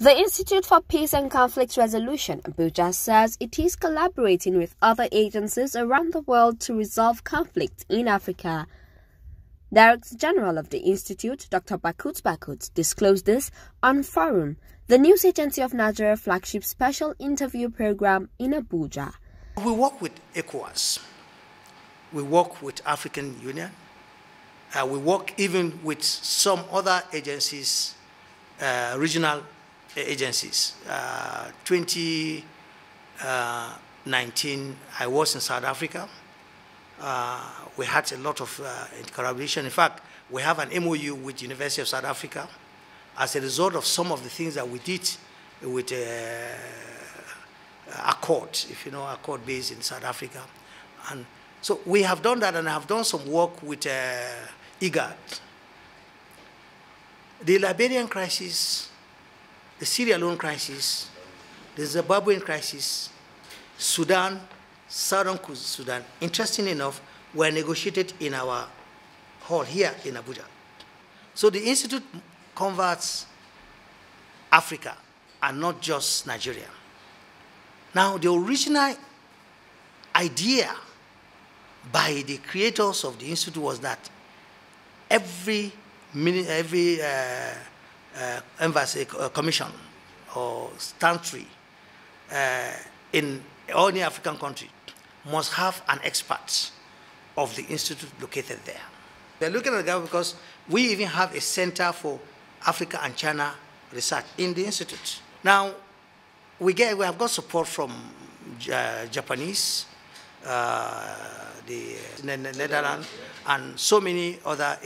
The Institute for Peace and Conflict Resolution, Abuja, says it is collaborating with other agencies around the world to resolve conflict in Africa. Director General of the Institute, Dr. Bakut Bakut, disclosed this on Forum, the news agency of Nigeria flagship special interview program in Abuja. We work with ECOWAS. We work with African Union. Uh, we work even with some other agencies, uh, regional agencies. Uh, 2019, uh, I was in South Africa. Uh, we had a lot of uh, collaboration. In fact, we have an MOU with University of South Africa as a result of some of the things that we did with uh, Accord, if you know Accord based in South Africa. And so we have done that and I have done some work with uh, IGAD. The Liberian crisis the Sierra Leone crisis, the Zimbabwean crisis, Sudan, Southern Sudan, interestingly enough, were negotiated in our hall here in Abuja. So the Institute converts Africa and not just Nigeria. Now, the original idea by the creators of the Institute was that every, every uh, embassy uh, commission or country uh, in any African country must have an expert of the institute located there. We're looking at that because we even have a center for Africa and China research in the institute. Now, we, get, we have got support from uh, Japanese, uh, the Netherlands, and so many other